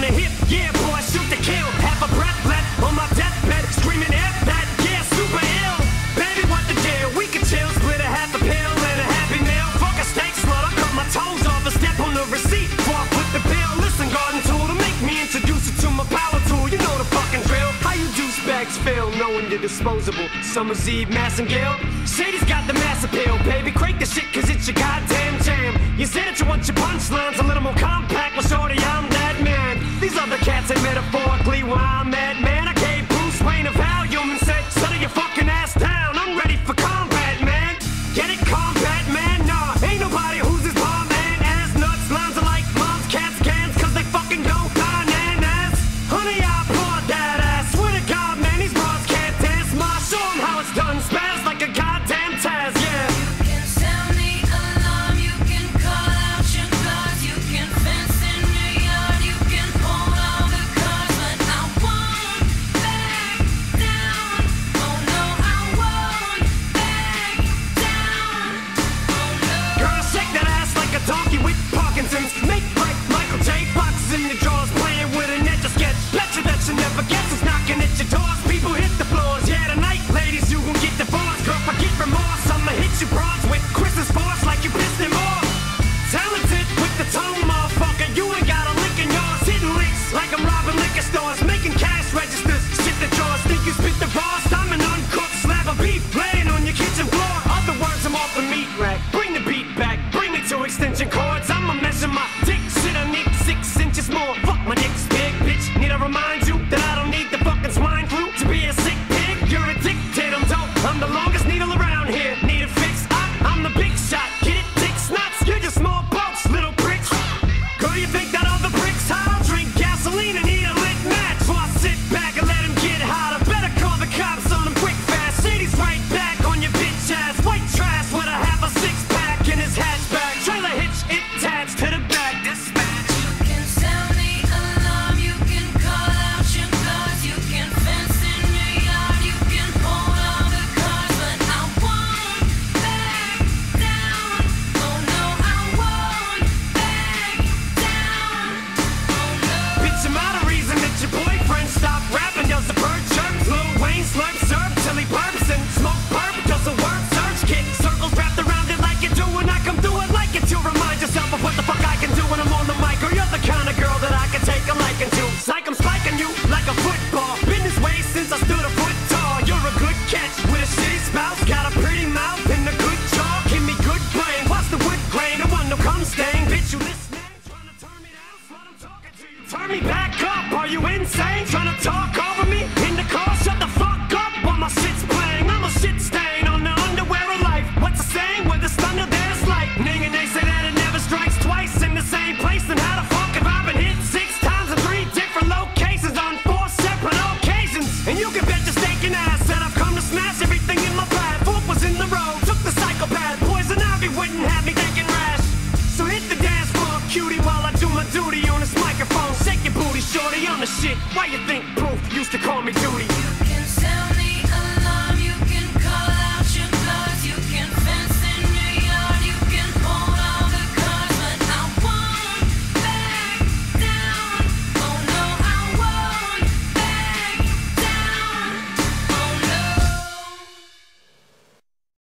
the hip, yeah, boy, shoot to kill. Half a breath left on my deathbed, screaming F that, yeah, super ill. Baby, what the deal? We can chill, split a half a pill and a happy meal. Fuck a steak slut, I cut my toes off a step on the receipt before I put the bill. Listen, garden tool, to make me introduce it to my power tool. You know the fucking drill. How you juice bags feel, knowing you're disposable. Summer's Eve, Massengill. Shady's got the mass appeal, baby, crank the shit, cause it's your goddamn. car. I do my duty on this microphone. Shake your booty, shorty, I'm the shit. Why you think proof used to call me duty?